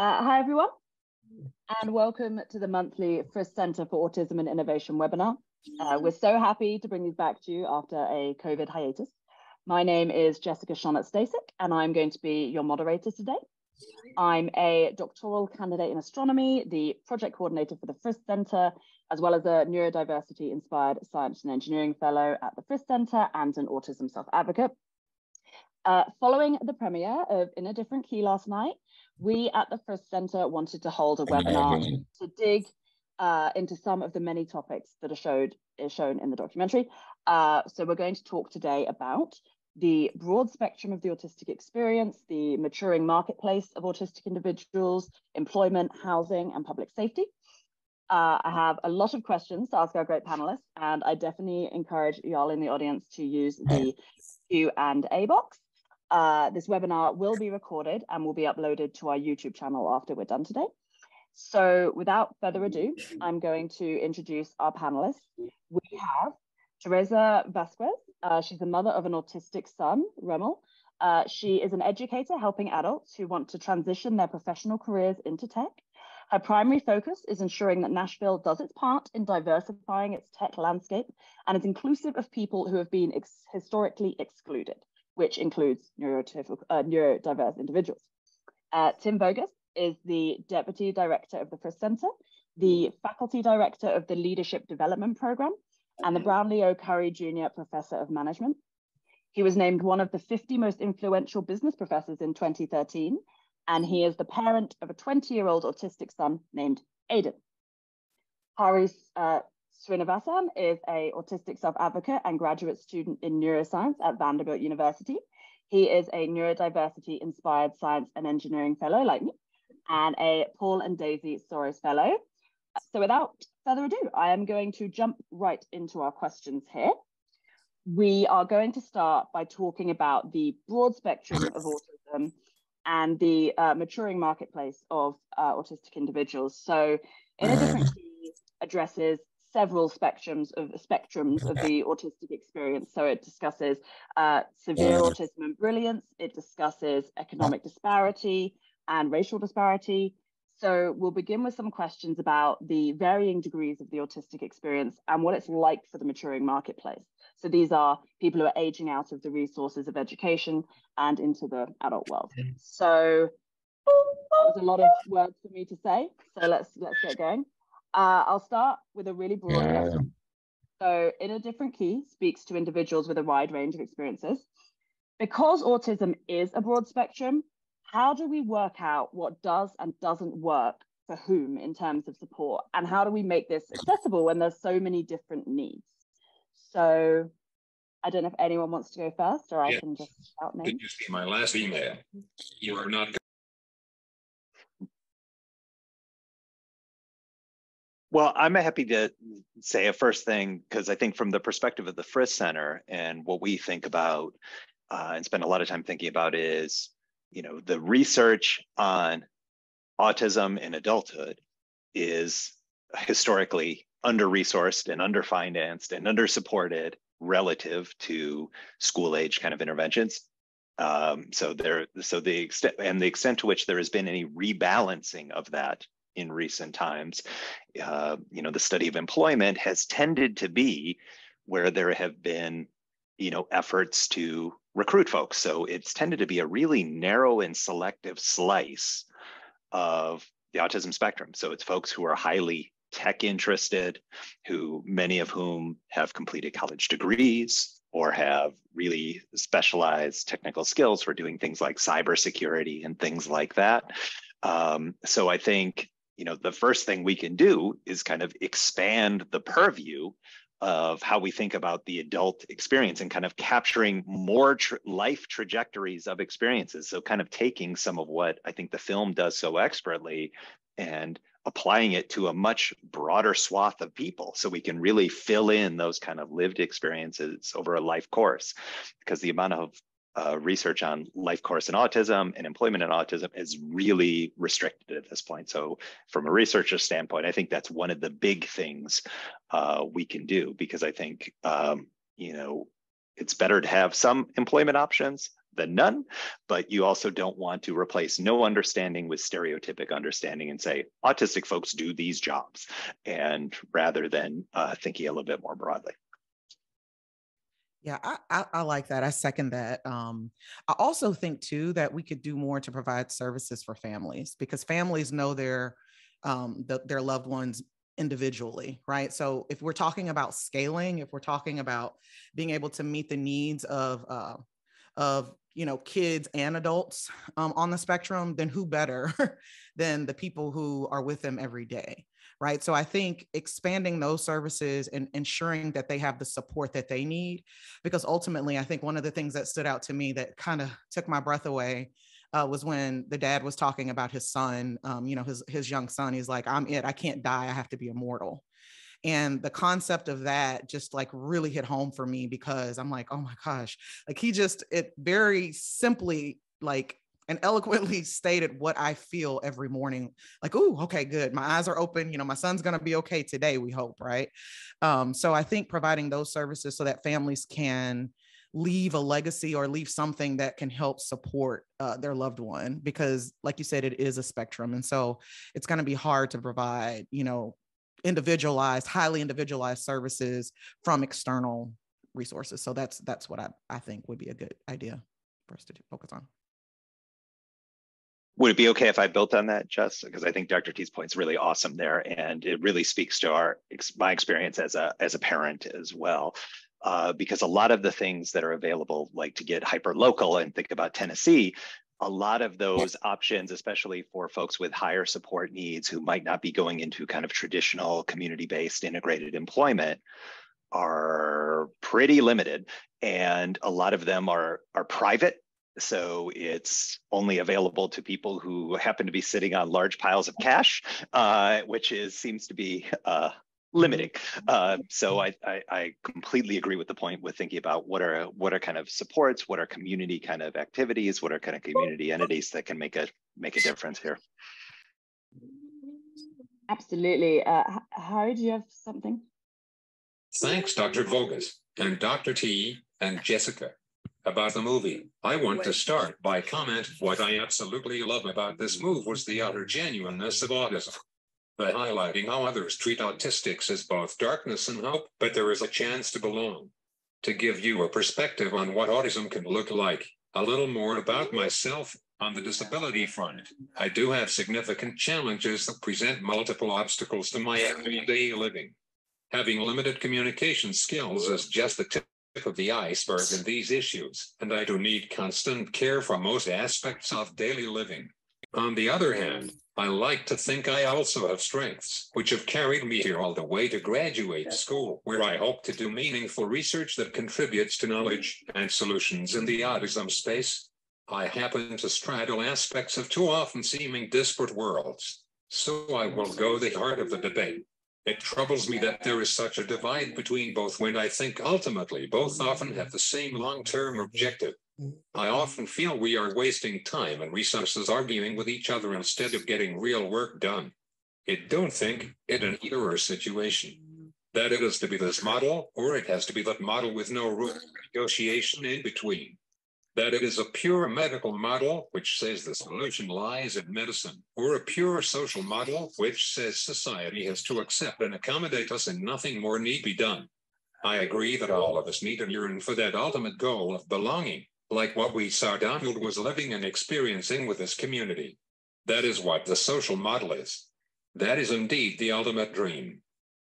Uh, hi, everyone, and welcome to the monthly Frist Centre for Autism and Innovation webinar. Uh, we're so happy to bring these back to you after a COVID hiatus. My name is Jessica Shonert Stasek, and I'm going to be your moderator today. I'm a doctoral candidate in astronomy, the project coordinator for the Frist Centre, as well as a neurodiversity inspired science and engineering fellow at the Frist Centre and an autism self advocate. Uh, following the premiere of In a Different Key last night, we at the Frist Centre wanted to hold a webinar to dig uh, into some of the many topics that are showed is shown in the documentary. Uh, so we're going to talk today about the broad spectrum of the autistic experience, the maturing marketplace of autistic individuals, employment, housing, and public safety. Uh, I have a lot of questions to ask our great panelists, and I definitely encourage y'all in the audience to use the Q and A box. Uh, this webinar will be recorded and will be uploaded to our YouTube channel after we're done today. So without further ado, I'm going to introduce our panelists. We have Teresa Vasquez. Uh, she's the mother of an autistic son, Remel. Uh, she is an educator helping adults who want to transition their professional careers into tech. Her primary focus is ensuring that Nashville does its part in diversifying its tech landscape and is inclusive of people who have been ex historically excluded which includes uh, neurodiverse individuals. Uh, Tim Vogus is the Deputy Director of the Frist Centre, the Faculty Director of the Leadership Development Programme, and the Brownlee O. Currey Jr. Professor of Management. He was named one of the 50 most influential business professors in 2013, and he is the parent of a 20-year-old autistic son named Aiden. Haris uh, Srinivasan is a autistic self-advocate and graduate student in neuroscience at Vanderbilt University. He is a neurodiversity inspired science and engineering fellow like me and a Paul and Daisy Soros fellow. So without further ado, I am going to jump right into our questions here. We are going to start by talking about the broad spectrum of autism and the uh, maturing marketplace of uh, autistic individuals. So in a different key addresses several spectrums of spectrums of the autistic experience. So it discusses uh, severe autism and brilliance. It discusses economic disparity and racial disparity. So we'll begin with some questions about the varying degrees of the autistic experience and what it's like for the maturing marketplace. So these are people who are aging out of the resources of education and into the adult world. So that was a lot of words for me to say. So let's let's get going. Uh, I'll start with a really broad yeah. question. So, in a different key, speaks to individuals with a wide range of experiences. Because autism is a broad spectrum, how do we work out what does and doesn't work for whom in terms of support? And how do we make this accessible when there's so many different needs? So, I don't know if anyone wants to go first or I can just shout names. Did you see my last email? You are not Well, I'm happy to say a first thing because I think from the perspective of the Frist Center and what we think about uh, and spend a lot of time thinking about is, you know, the research on autism in adulthood is historically under-resourced and under-financed and under-supported relative to school age kind of interventions. Um, so there, so the extent and the extent to which there has been any rebalancing of that in recent times. Uh, you know, the study of employment has tended to be where there have been, you know, efforts to recruit folks. So it's tended to be a really narrow and selective slice of the autism spectrum. So it's folks who are highly tech interested, who many of whom have completed college degrees or have really specialized technical skills for doing things like cybersecurity and things like that. Um, so I think you know, the first thing we can do is kind of expand the purview of how we think about the adult experience and kind of capturing more tra life trajectories of experiences. So, kind of taking some of what I think the film does so expertly and applying it to a much broader swath of people so we can really fill in those kind of lived experiences over a life course because the amount of uh, research on life course in autism and employment in autism is really restricted at this point. So, from a researcher standpoint, I think that's one of the big things uh, we can do because I think um, you know it's better to have some employment options, than none, but you also don't want to replace no understanding with stereotypic understanding and say autistic folks do these jobs, and rather than uh, thinking a little bit more broadly. Yeah, I, I, I, like that. I second that. Um, I also think too that we could do more to provide services for families because families know their um, the, their loved ones individually, right? So if we're talking about scaling, if we're talking about being able to meet the needs of uh, of you know kids and adults um, on the spectrum, then who better than the people who are with them every day? Right? So I think expanding those services and ensuring that they have the support that they need, because ultimately, I think one of the things that stood out to me that kind of took my breath away uh, was when the dad was talking about his son, um, you know, his his young son. He's like, "I'm it. I can't die. I have to be immortal." And the concept of that just like really hit home for me because I'm like, oh my gosh, like he just it very simply like and eloquently stated what I feel every morning. Like, oh, okay, good. My eyes are open. You know, my son's going to be okay today, we hope, right? Um, so I think providing those services so that families can leave a legacy or leave something that can help support uh, their loved one because like you said it is a spectrum and so it's going to be hard to provide you know individualized highly individualized services from external resources so that's that's what i, I think would be a good idea for us to focus on would it be okay if I built on that, Jess? Because I think Dr. T's point is really awesome there, and it really speaks to our my experience as a as a parent as well. Uh, because a lot of the things that are available, like to get hyper local and think about Tennessee, a lot of those options, especially for folks with higher support needs who might not be going into kind of traditional community-based integrated employment, are pretty limited, and a lot of them are are private so it's only available to people who happen to be sitting on large piles of cash, uh, which is seems to be uh, limiting. Uh, so I, I, I, completely agree with the point with thinking about what are what are kind of supports, what are community kind of activities, what are kind of community entities that can make a make a difference here. Absolutely. Uh, Hari, do you have something? Thanks, Dr. Vogus and Dr. T and Jessica about the movie. I want to start by comment what I absolutely love about this move was the utter genuineness of autism. By highlighting how others treat autistics as both darkness and hope, but there is a chance to belong. To give you a perspective on what autism can look like, a little more about myself on the disability front. I do have significant challenges that present multiple obstacles to my everyday living. Having limited communication skills is just the tip tip of the iceberg in these issues, and I do need constant care for most aspects of daily living. On the other hand, I like to think I also have strengths, which have carried me here all the way to graduate school, where I hope to do meaningful research that contributes to knowledge and solutions in the autism space. I happen to straddle aspects of too often seeming disparate worlds, so I will go the heart of the debate. It troubles me that there is such a divide between both when I think ultimately both often have the same long term objective. I often feel we are wasting time and resources arguing with each other instead of getting real work done. I don't think it an either or situation. That it is to be this model, or it has to be that model with no room for negotiation in between that it is a pure medical model which says the solution lies in medicine, or a pure social model which says society has to accept and accommodate us and nothing more need be done. I agree that all of us need and yearn for that ultimate goal of belonging, like what we saw Donald was living and experiencing with his community. That is what the social model is. That is indeed the ultimate dream.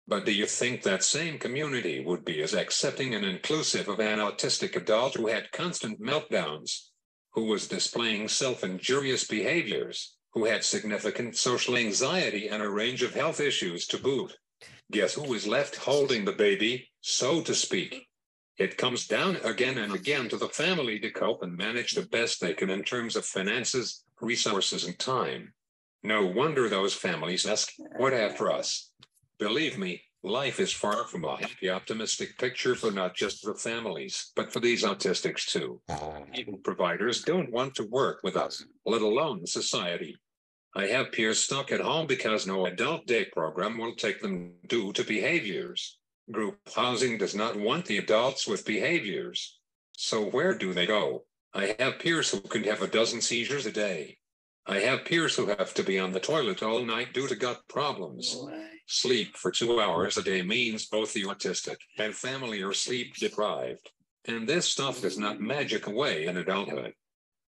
But do you think that same community would be as accepting and inclusive of an autistic adult who had constant meltdowns, who was displaying self injurious behaviors, who had significant social anxiety and a range of health issues to boot? Guess who is left holding the baby, so to speak? It comes down again and again to the family to cope and manage the best they can in terms of finances, resources, and time. No wonder those families ask, What after us? Believe me, life is far from a happy, optimistic picture for not just the families, but for these autistics too. Uh-huh. Even providers don't want to work with us, let alone society. I have peers stuck at home because no adult day program will take them due to behaviors. Group housing does not want the adults with behaviors. So where do they go? I have peers who can have a dozen seizures a day. I have peers who have to be on the toilet all night due to gut problems. Sleep for two hours a day means both the autistic and family are sleep deprived. And this stuff does not magic away in adulthood.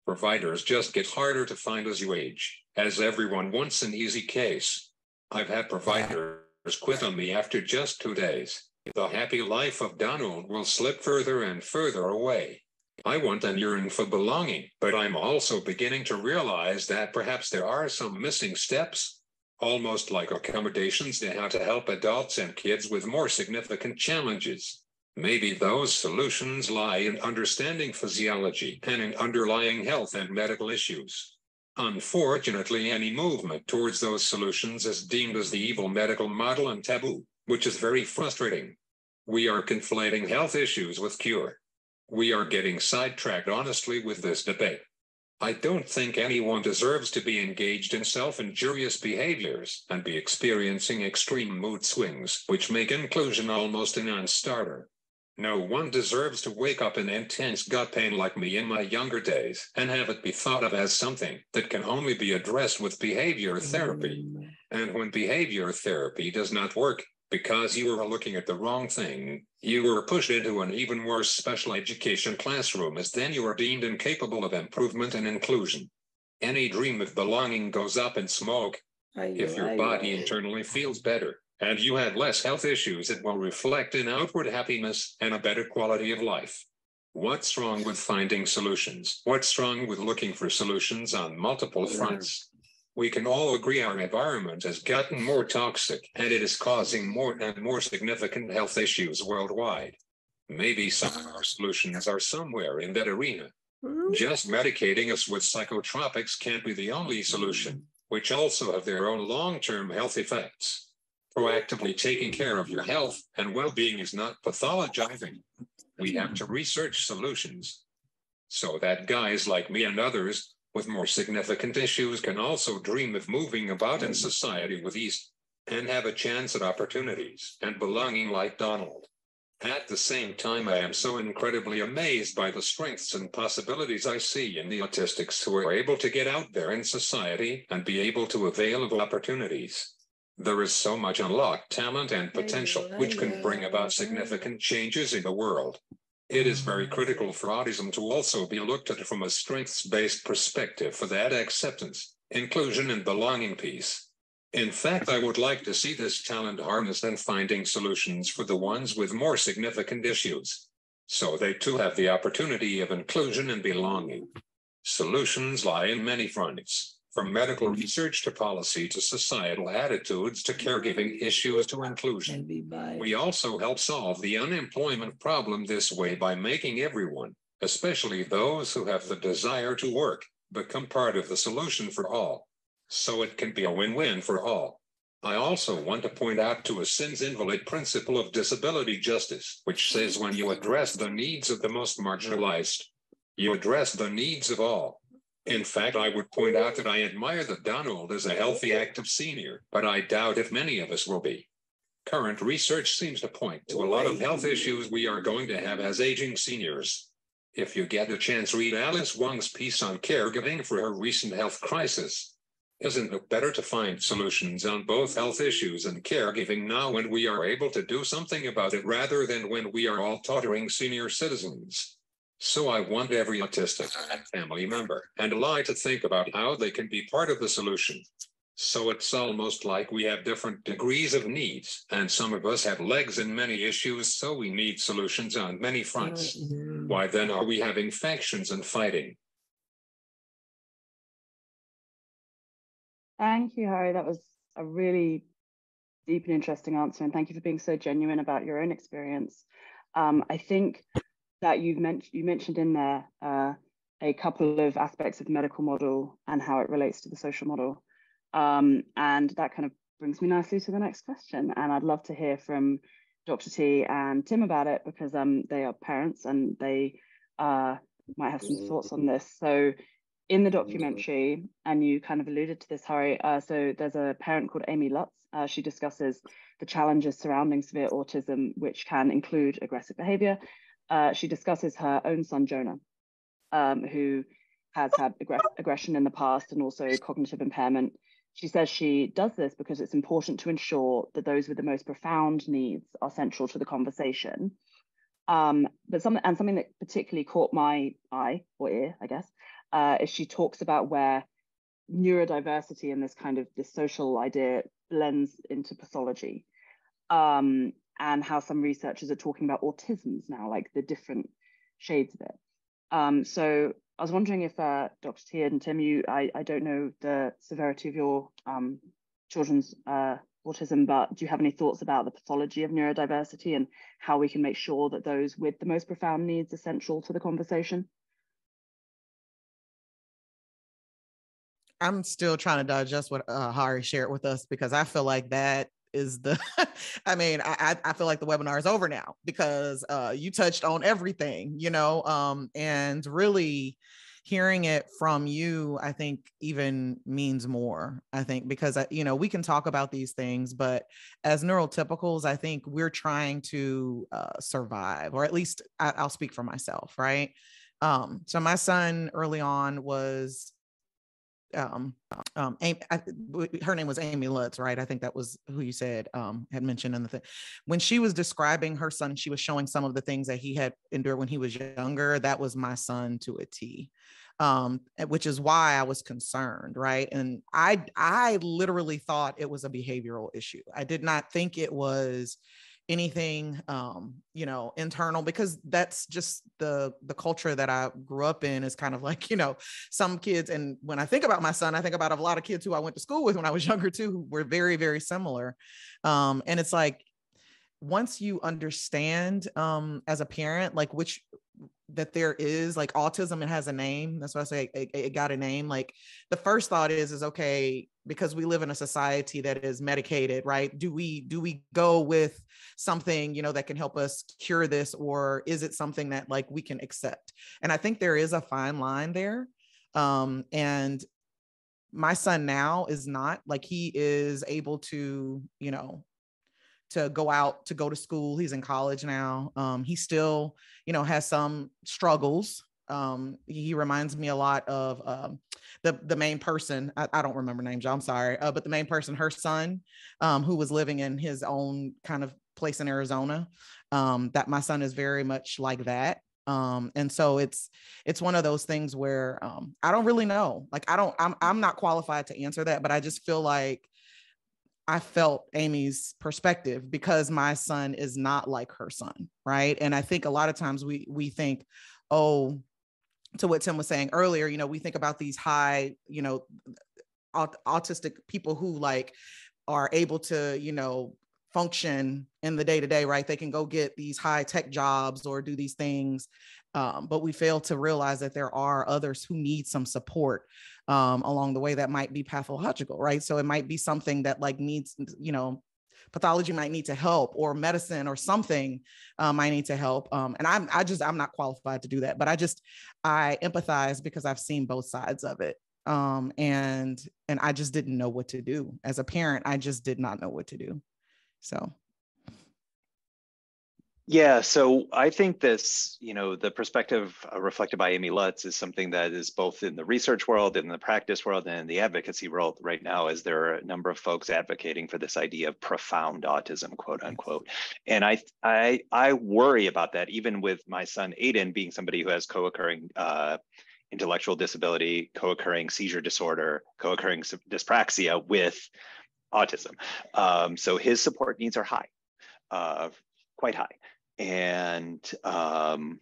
Providers just get harder to find as you age, as everyone wants an easy case. I've had providers quit on me after just two days. The happy life of Donald will slip further and further away. I want and yearn for belonging, but I'm also beginning to realize that perhaps there are some missing steps, almost like accommodations in how to help adults and kids with more significant challenges. Maybe those solutions lie in understanding physiology and in underlying health and medical issues. Unfortunately, any movement towards those solutions is deemed as the evil medical model and taboo, which is very frustrating. We are conflating health issues with cure. We are getting sidetracked honestly with this debate. I don't think anyone deserves to be engaged in self injurious behaviors and be experiencing extreme mood swings, which make inclusion almost a non starter. No one deserves to wake up in intense gut pain like me in my younger days and have it be thought of as something that can only be addressed with behavior therapy. Mm. And when behavior therapy does not work because you were looking at the wrong thing, you were pushed into an even worse special education classroom as then you are deemed incapable of improvement and inclusion. Any dream of belonging goes up in smoke if your body internally feels better and you have less health issues, it will reflect in outward happiness and a better quality of life. What's wrong with finding solutions? What's wrong with looking for solutions on multiple fronts? We can all agree our environment has gotten more toxic and it is causing more and more significant health issues worldwide. Maybe some of our solutions are somewhere in that arena. Mm-hmm. Just medicating us with psychotropics can't be the only solution, which also have their own long term health effects proactively taking care of your health and well being is not pathologizing. We have to research solutions so that guys like me and others with more significant issues can also dream of moving about in society with ease and have a chance at opportunities and belonging like Donald. At the same time, I am so incredibly amazed by the strengths and possibilities I see in the autistics who are able to get out there in society and be able to avail of opportunities. There is so much unlocked talent and potential which can bring about significant changes in the world. It is very critical for autism to also be looked at from a strengths based perspective for that acceptance, inclusion, and belonging piece. In fact, I would like to see this talent harnessed and finding solutions for the ones with more significant issues, so they too have the opportunity of inclusion and belonging. Solutions lie in many fronts from medical research to policy to societal attitudes to caregiving issues to inclusion. We also help solve the unemployment problem this way by making everyone, especially those who have the desire to work, become part of the solution for all. So it can be a win win for all. I also want to point out to a Sins Invalid principle of disability justice, which says when you address the needs of the most marginalized, you address the needs of all. In fact, I would point out that I admire that Donald is a healthy, active senior, but I doubt if many of us will be. Current research seems to point to a lot of health issues we are going to have as aging seniors. If you get a chance, read Alice Wong's piece on caregiving for her recent health crisis. Isn't it better to find solutions on both health issues and caregiving now when we are able to do something about it rather than when we are all tottering senior citizens? So I want every autistic family member and ally to think about how they can be part of the solution. So it's almost like we have different degrees of needs, and some of us have legs in many issues, so we need solutions on many fronts. Why then are we having factions and fighting? Thank you, Hari. That was a really deep and interesting answer, and thank you for being so genuine about your own experience. Um, I think that you've mentioned you mentioned in there uh, a couple of aspects of the medical model and how it relates to the social model. Um, and that kind of brings me nicely to the next question. And I'd love to hear from Dr. T and Tim about it because um, they are parents and they uh, might have some thoughts on this. So in the documentary, and you kind of alluded to this, Hari, uh, so there's a parent called Amy Lutz. Uh, she discusses the challenges surrounding severe autism, which can include aggressive behavior, uh, she discusses her own son, Jonah. um, who has had aggression in the past and also cognitive impairment. She says she does this because it's important to ensure that those with the most profound needs are central to the conversation. Um, but some and something that particularly caught my eye or ear, I guess, uh, is she talks about where neurodiversity and this kind of this social idea blends into pathology, um, and how some researchers are talking about autisms now, like the different shades of it. Um, so I was wondering if uh, Dr. T and Tim, you, I, I don't know the severity of your um, children's uh, autism, but do you have any thoughts about the pathology of neurodiversity and how we can make sure that those with the most profound needs are central to the conversation? I'm still trying to digest what uh, Hari shared with us because I feel like that is the i mean I, I feel like the webinar is over now because uh, you touched on everything you know um, and really hearing it from you i think even means more i think because you know we can talk about these things but as neurotypicals i think we're trying to uh, survive or at least I, i'll speak for myself right? Um, so my son early on was um, um, Amy, I, her name was Amy Lutz, right? I think that was who you said um, had mentioned in the thing. When she was describing her son, she was showing some of the things that he had endured when he was younger. That was my son to a T, um, which is why I was concerned, right? And I, I literally thought it was a behavioral issue. I did not think it was anything um you know internal because that's just the the culture that i grew up in is kind of like you know some kids and when i think about my son i think about a lot of kids who i went to school with when i was younger too who were very very similar. Um and it's like once you understand um as a parent like which that there is like autism it has a name that's why i say it, it, got a name like the first thought is is okay because we live in a society that is medicated right? Do we do we go with something you know that can help us cure this or is it something that like we can accept? And i think there is a fine line there um and my son now is not like he is able to you know to go out to go to school. He's in college now. Um, he still, you know, has some struggles. Um, he reminds me a lot of um, the the main person. I, I, don't remember names. I'm sorry, uh, but the main person, her son, um, who was living in his own kind of place in Arizona. Um, that my son is very much like that. Um, and so it's it's one of those things where I don't really know. Like I don't. I'm I'm not qualified to answer that, but I just feel like I felt Amy's perspective because my son is not like her son, right? And I think a lot of times we we think, oh, to what Tim was saying earlier, you know, we think about these high, you know, aut- autistic people who like are able to, you know, function in the day to day, right? They can go get these high tech jobs or do these things. Um, but we fail to realize that there are others who need some support um, along the way that might be pathological, right? So it might be something that like needs, you know, pathology might need to help or medicine or something um, might need to help. Um, and I'm, I just, I'm not qualified to do that, but I just, I empathize because I've seen both sides of it. Um, and, and I just didn't know what to do as a parent. I just did not know what to do. So yeah, so I think this, you know, the perspective uh, reflected by Amy Lutz is something that is both in the research world, in the practice world, and in the advocacy world right now, as there are a number of folks advocating for this idea of profound autism, quote unquote. And I, I, I worry about that, even with my son Aiden being somebody who has co-occurring uh, intellectual disability, co-occurring seizure disorder, co-occurring dyspraxia with autism. Um, so his support needs are high, uh, quite high and um,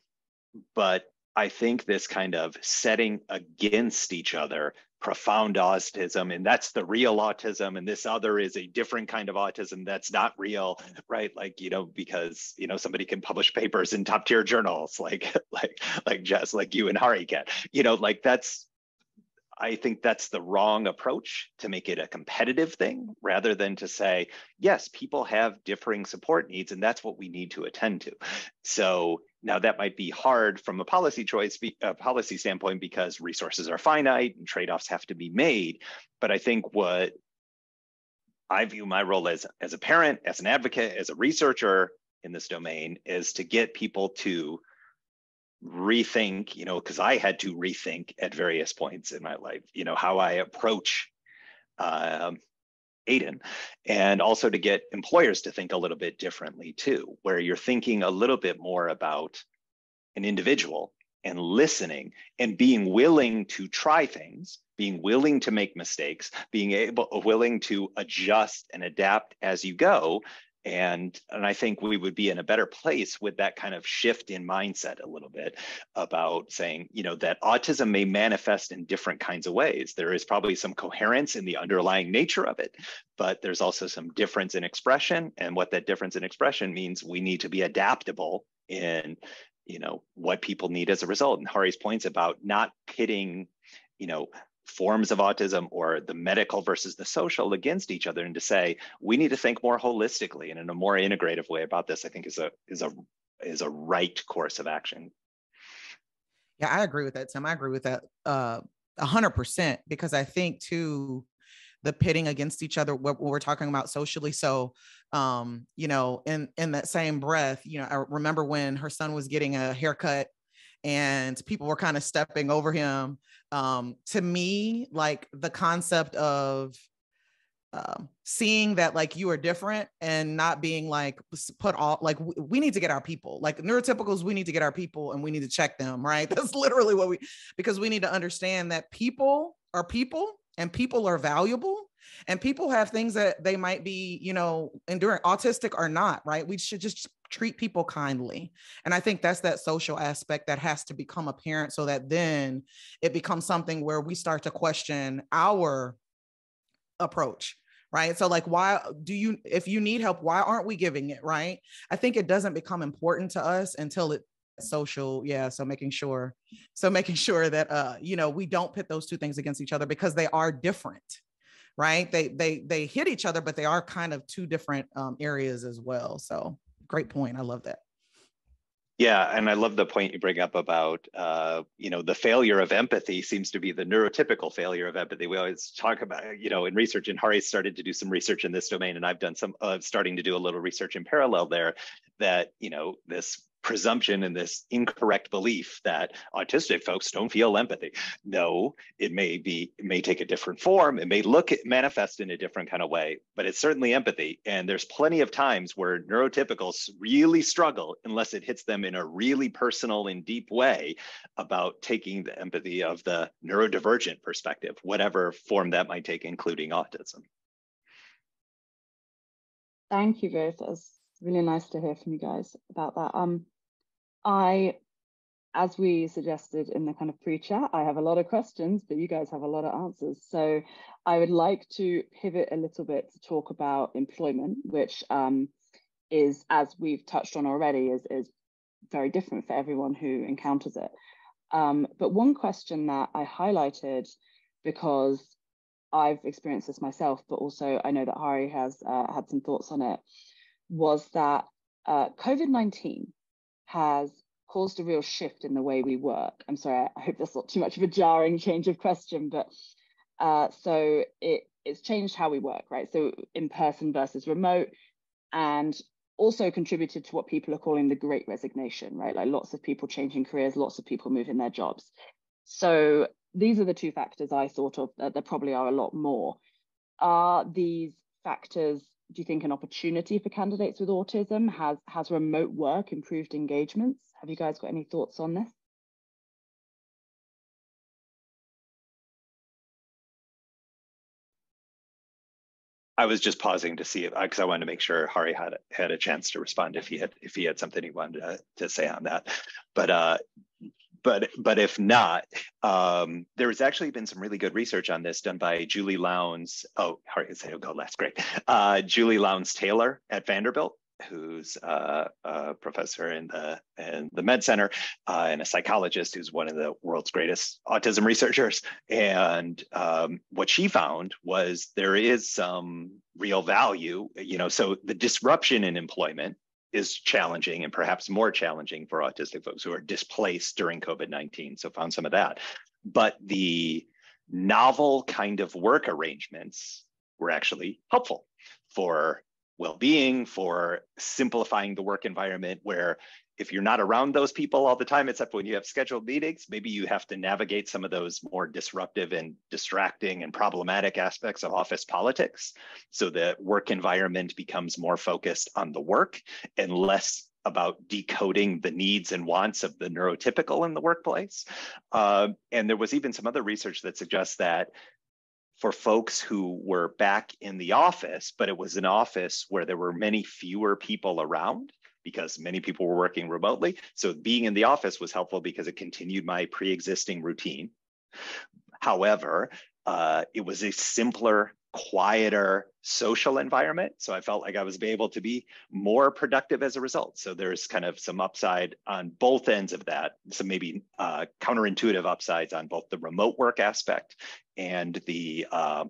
but I think this kind of setting against each other, profound autism, and that's the real autism, and this other is a different kind of autism that's not real, right? Like you know, because you know somebody can publish papers in top tier journals, like like like Jess, like you and Hari can, you know, like that's I think that's the wrong approach to make it a competitive thing rather than to say, yes, people have differing support needs, and that's what we need to attend to. So now that might be hard from a policy choice, a policy standpoint, because resources are finite and trade offs have to be made. But I think what I view my role as, as a parent, as an advocate, as a researcher in this domain is to get people to rethink, you know, because I had to rethink at various points in my life, you know, how I approach um, Aiden, and also to get employers to think a little bit differently too, where you're thinking a little bit more about an individual and listening and being willing to try things being willing to make mistakes being able willing to adjust and adapt as you go and and i think we would be in a better place with that kind of shift in mindset a little bit about saying you know that autism may manifest in different kinds of ways. There is probably some coherence in the underlying nature of it but there's also some difference in expression. And what that difference in expression means we need to be adaptable in you know what people need as a result. And hari's points about not pitting you know forms of autism or the medical versus the social against each other and to say we need to think more holistically and in a more integrative way about this i think is a is a is a right course of action. Yeah i agree with that tim. I agree with that uh 100% because i think too the pitting against each other what, we're talking about socially. So um you know in in that same breath you know i remember when her son was getting a haircut and people were kind of stepping over him. Um, to me like the concept of um, seeing that like you are different and not being like put all like we, we need to get our people. Like neurotypicals we need to get our people and we need to check them right? That's literally what we because we need to understand that people are people and people are valuable and people have things that they might be you know enduring autistic or not right? We should just treat people kindly. And i think that's that social aspect that has to become apparent so that then it becomes something where we start to question our approach right? So like why do you if you need help why aren't we giving it right? I think it doesn't become important to us until it social yeah so making sure so making sure that uh you know we don't pit those two things against each other because they are different right they they they hit each other but they are kind of two different um, areas as well so great point i love that yeah, and I love the point you bring up about uh, you know the failure of empathy seems to be the neurotypical failure of empathy. We always talk about you know in research, and Hari started to do some research in this domain, and I've done some uh, starting to do a little research in parallel there. That you know this presumption and this incorrect belief that autistic folks don't feel empathy. No, it may be, it may take a different form. It may look manifest in a different kind of way, but it's certainly empathy. And there's plenty of times where neurotypicals really struggle unless it hits them in a really personal and deep way about taking the empathy of the neurodivergent perspective, whatever form that might take, including autism. Thank you both. Really nice to hear from you guys about that. Um, I, as we suggested in the kind of pre-chat, I have a lot of questions, but you guys have a lot of answers. So I would like to pivot a little bit to talk about employment, which um, is, as we've touched on already, is, is very different for everyone who encounters it. Um, but one question that I highlighted because I've experienced this myself, but also I know that Hari has uh, had some thoughts on it, was that uh, COVID 19 has caused a real shift in the way we work. I'm sorry, I hope that's not too much of a jarring change of question, but uh, so it, it's changed how we work, right? So in person versus remote, and also contributed to what people are calling the great resignation, right? Like lots of people changing careers, lots of people moving their jobs. So these are the two factors I thought of. There probably are a lot more. Are these factors do you think an opportunity for candidates with autism? Has has remote work improved engagements? Have you guys got any thoughts on this? I was just pausing to see because I wanted to make sure Hari had had a chance to respond if he had if he had something he wanted to, to say on that. But uh, but but if not, um, there has actually been some really good research on this done by Julie Lounds. Oh, say, oh, go last, great. Uh, Julie Lounds Taylor at Vanderbilt, who's uh, a professor in the in the Med Center uh, and a psychologist who's one of the world's greatest autism researchers. And um, what she found was there is some real value, you know, so the disruption in employment is challenging and perhaps more challenging for autistic folks who are displaced during COVID 19. So, found some of that. But the novel kind of work arrangements were actually helpful for well being, for simplifying the work environment where if you're not around those people all the time, except when you have scheduled meetings, maybe you have to navigate some of those more disruptive and distracting and problematic aspects of office politics. So the work environment becomes more focused on the work and less about decoding the needs and wants of the neurotypical in the workplace. Uh, and there was even some other research that suggests that for folks who were back in the office, but it was an office where there were many fewer people around because many people were working remotely. So being in the office was helpful because it continued my pre-existing routine. However, uh, it was a simpler, quieter social environment. So I felt like I was able to be more productive as a result. So there's kind of some upside on both ends of that. Some maybe uh, counterintuitive upsides on both the remote work aspect and the uh,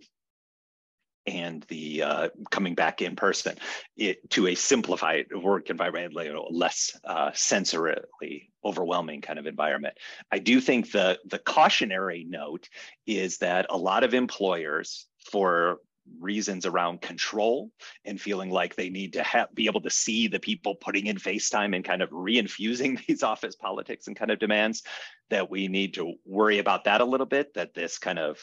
and the uh, coming back in person it, to a simplified work environment, you know, less uh, sensorily overwhelming kind of environment. I do think the the cautionary note is that a lot of employers, for reasons around control and feeling like they need to have, be able to see the people putting in FaceTime and kind of reinfusing these office politics and kind of demands, that we need to worry about that a little bit. That this kind of,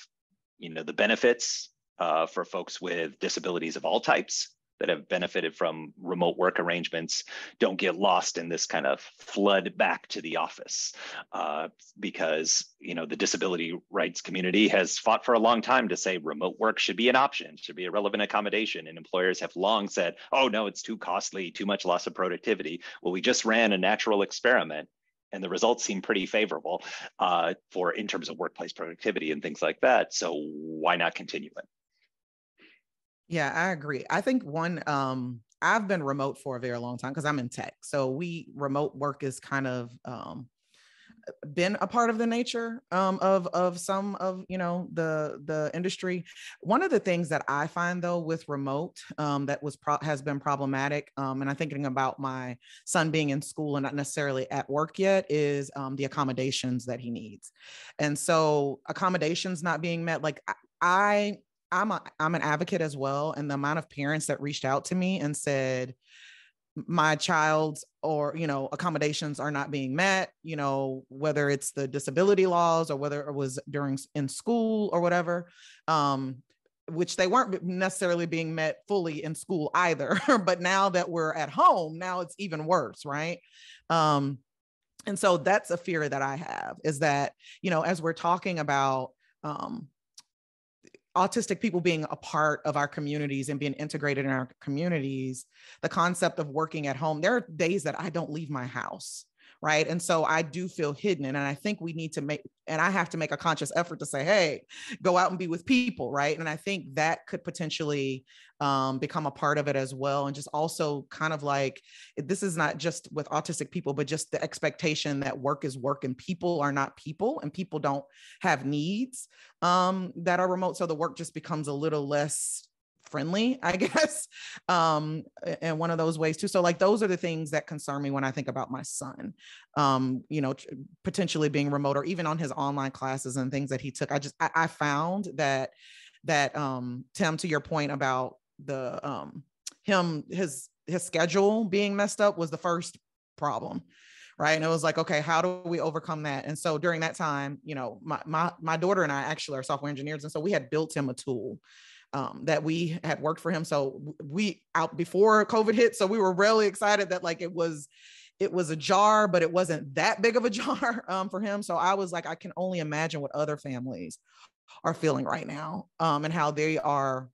you know, the benefits uh, for folks with disabilities of all types that have benefited from remote work arrangements don't get lost in this kind of flood back to the office uh, because you know the disability rights community has fought for a long time to say remote work should be an option should be a relevant accommodation and employers have long said oh no it's too costly too much loss of productivity. Well we just ran a natural experiment and the results seem pretty favorable uh, for in terms of workplace productivity and things like that so why not continue it yeah, I agree. I think one, um, I've been remote for a very long time because I'm in tech. So we remote work is kind of um, been a part of the nature um, of of some of you know the the industry. One of the things that I find though with remote um, that was pro- has been problematic, um, and I'm thinking about my son being in school and not necessarily at work yet, is um, the accommodations that he needs, and so accommodations not being met. Like I I'm a I'm an advocate as well, and the amount of parents that reached out to me and said my child's or you know accommodations are not being met you know whether it's the disability laws or whether it was during in school or whatever um which they weren't necessarily being met fully in school either. But now that we're at home now it's even worse right? Um and so that's a fear that i have is that you know as we're talking about um autistic people being a part of our communities and being integrated in our communities, the concept of working at home, there are days that I don't leave my house right? And so i do feel hidden and i think we need to make and i have to make a conscious effort to say hey go out and be with people right? And i think that could potentially um, become a part of it as well and just also kind of like this is not just with autistic people but just the expectation that work is work and people are not people and people don't have needs um, that are remote so the work just becomes a little less friendly, I guess, um, in one of those ways too. So like those are the things that concern me when I think about my son, um, you know, potentially being remote or even on his online classes and things that he took. I just I, I found that that um, Tim, to your point about the um, him his his schedule being messed up was the first problem right and it was like okay how do we overcome that and so during that time you know my my, my daughter and i actually are software engineers and so we had built him a tool um, that we had worked for him. So we out before COVID hit. So we were really excited that like it was, it was a jar, but it wasn't that big of a jar um, for him. So I was like, I can only imagine what other families are feeling right now um, and how they are,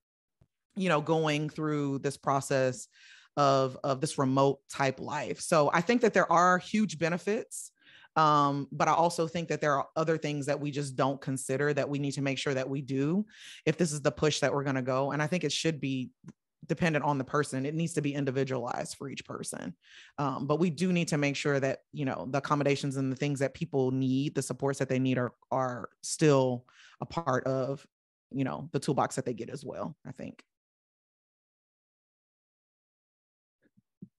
you know, going through this process of of this remote type life. So I think that there are huge benefits um, but I also think that there are other things that we just don't consider that we need to make sure that we do if this is the push that we're going to go. And I think it should be dependent on the person it needs to be individualized for each person um, but we do need to make sure that you know the accommodations and the things that people need the supports that they need are are still a part of you know the toolbox that they get as well i think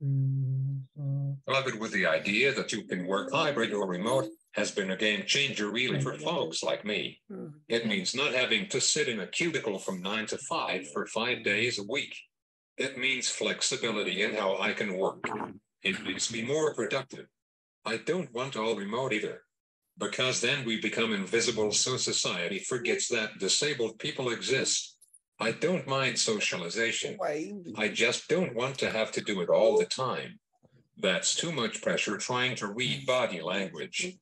Beloved with the idea that you can work hybrid or remote has been a game changer really for mm-hmm. folks like me. Mm-hmm. It means not having to sit in a cubicle from nine to five for five days a week. It means flexibility in how I can work. It makes me more productive I don't want all remote either, because then we become invisible so society forgets that disabled people exist. I don't mind socialization. I just don't want to have to do it all the time. That's too much pressure trying to read body language.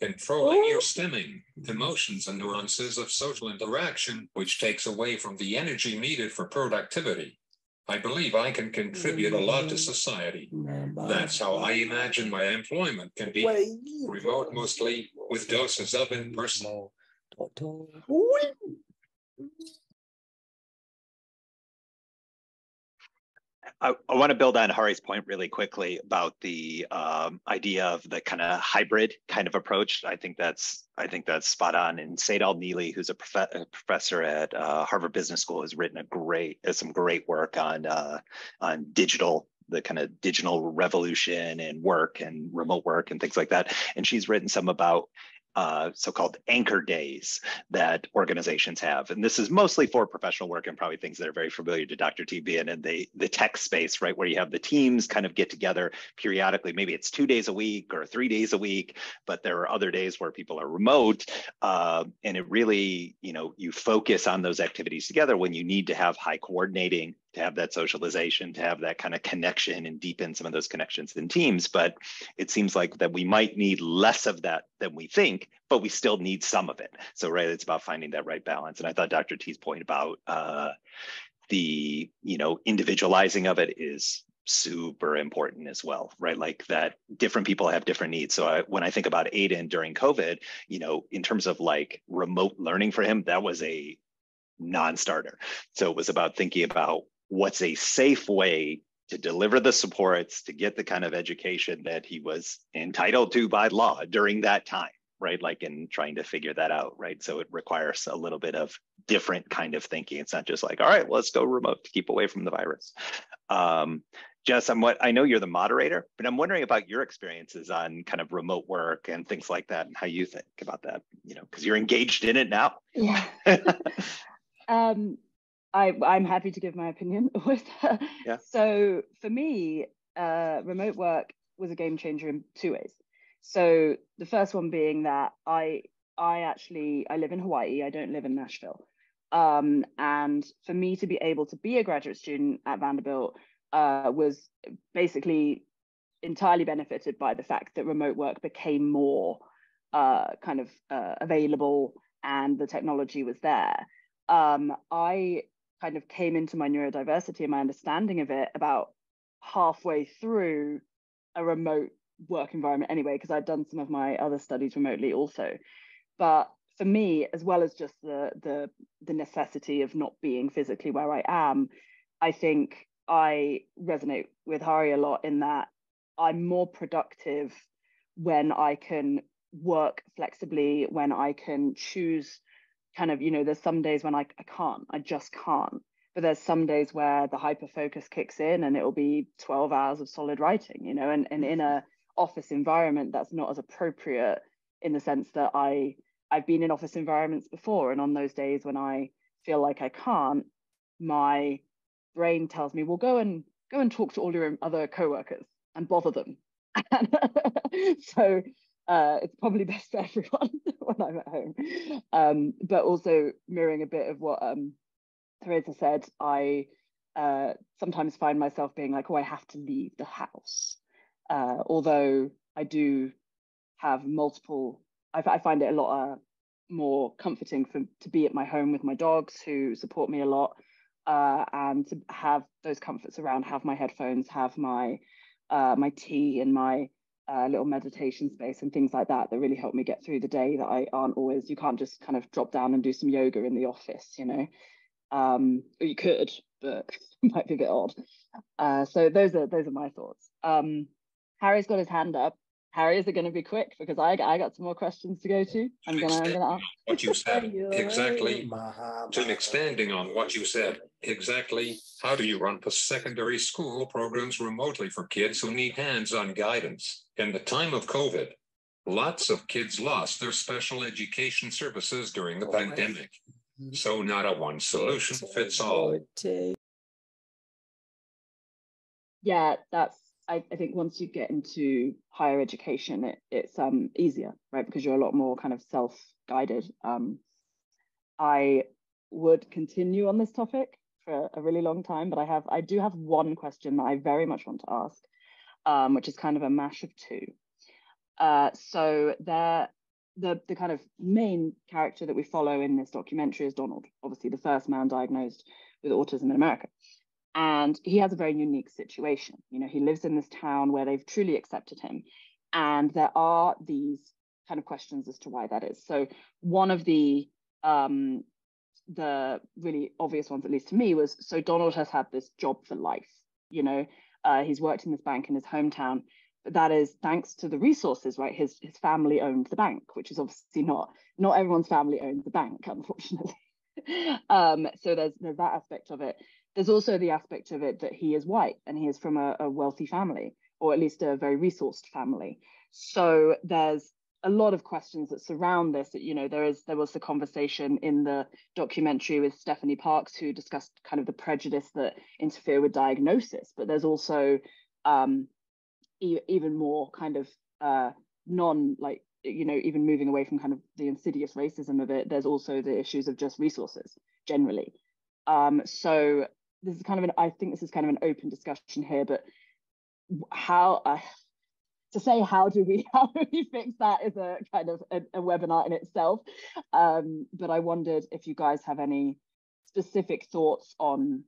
Controlling your stimming, emotions, and nuances of social interaction, which takes away from the energy needed for productivity. I believe I can contribute a lot to society. That's how I imagine my employment can be remote mostly with doses of in person. I, I want to build on Hari's point really quickly about the um, idea of the kind of hybrid kind of approach. I think that's I think that's spot on. And Tsedal Neeley, who's a, prof- a professor at uh, Harvard Business School, has written a great some great work on uh, on digital the kind of digital revolution and work and remote work and things like that. And she's written some about uh, so-called anchor days that organizations have. And this is mostly for professional work and probably things that are very familiar to Dr. TB and in the, the tech space, right? Where you have the teams kind of get together periodically. Maybe it's two days a week or three days a week, but there are other days where people are remote. Uh, and it really, you know, you focus on those activities together when you need to have high coordinating to have that socialization, to have that kind of connection and deepen some of those connections in teams. But it seems like that we might need less of that than we think, but we still need some of it. So, right, it's about finding that right balance. And I thought Dr. T's point about uh, the, you know, individualizing of it is super important as well, right? Like that different people have different needs. So I, when I think about Aiden during COVID, you know, in terms of like remote learning for him, that was a non-starter. So it was about thinking about what's a safe way to deliver the supports to get the kind of education that he was entitled to by law during that time right like in trying to figure that out right so it requires a little bit of different kind of thinking it's not just like all right well, let's go remote to keep away from the virus um, Jess, I'm what I know you're the moderator, but I'm wondering about your experiences on kind of remote work and things like that, and how you think about that. You know, because you're engaged in it now. Yeah. um, I, I'm happy to give my opinion with yeah. So for me, uh, remote work was a game changer in two ways. So the first one being that I I actually I live in Hawaii. I don't live in Nashville. Um, and for me to be able to be a graduate student at Vanderbilt uh, was basically entirely benefited by the fact that remote work became more uh, kind of uh, available and the technology was there. Um, I kind of came into my neurodiversity and my understanding of it about halfway through a remote work environment anyway because I'd done some of my other studies remotely also. But for me as well as just the the the necessity of not being physically where I am I think I resonate with Hari a lot in that I'm more productive when I can work flexibly when I can choose kind of you know there's some days when I, I can't i just can't but there's some days where the hyper focus kicks in and it will be 12 hours of solid writing you know and, and in a office environment that's not as appropriate in the sense that i i've been in office environments before and on those days when i feel like i can't my brain tells me well go and go and talk to all your other coworkers and bother them. So uh, it's probably best for everyone when I'm at home. Um, but also mirroring a bit of what um, Teresa said, I uh, sometimes find myself being like, oh, I have to leave the house. Uh, although I do have multiple, I, I find it a lot uh, more comforting for to be at my home with my dogs who support me a lot uh, and to have those comforts around, have my headphones, have my uh, my tea and my uh, little meditation space and things like that that really help me get through the day that I aren't always you can't just kind of drop down and do some yoga in the office you know? Um or you could but it might be a bit odd. Uh, so those are those are my thoughts. Um Hari's got his hand up. Hari is it going to be quick? Because I, I got some more questions to go to. I'm going to, I'm going to ask. What you said. Exactly, to expanding on what you said. Exactly, how do you run post-secondary school programs remotely for kids who need hands-on guidance? In the time of COVID, lots of kids lost their special education services during the pandemic. So not a one solution fits all. Yeah, that's I, I, think once you get into higher education, it, it's um, easier, right? Because you're a lot more kind of self-guided. Um, I would continue on this topic for a really long time, but I have I do have one question that I very much want to ask, um, which is kind of a mash of two. Uh, so the the kind of main character that we follow in this documentary is Donald, obviously the first man diagnosed with autism in America. And he has a very unique situation. You know, he lives in this town where they've truly accepted him. And there are these kind of questions as to why that is. So one of the um, the really obvious ones, at least to me, was so Donald has had this job for life. You know, uh, he's worked in this bank in his hometown, but that is thanks to the resources, right? His his family owned the bank, which is obviously not not everyone's family owns the bank, unfortunately. um, so there's there's that aspect of it. There's also the aspect of it that he is white and he is from a, a wealthy family, or at least a very resourced family. So there's a lot of questions that surround this. You know, there is there was the conversation in the documentary with Stephanie Parks who discussed kind of the prejudice that interfere with diagnosis, but there's also um, e- even more kind of uh, non like you know even moving away from kind of the insidious racism of it. There's also the issues of just resources generally. Um, so this is kind of an I think this is kind of an open discussion here, but how uh, to say how do we how do we fix that is a kind of a, a webinar in itself. Um, but I wondered if you guys have any specific thoughts on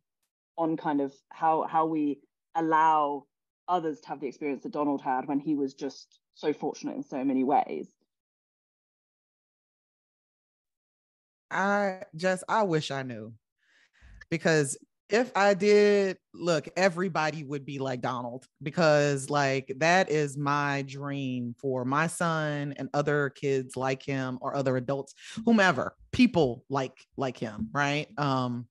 on kind of how how we allow others to have the experience that Donald had when he was just so fortunate in so many ways. I just I wish I knew because if I did, look, everybody would be like Donald because, like, that is my dream for my son and other kids like him or other adults, whomever, people like like him, right? Um,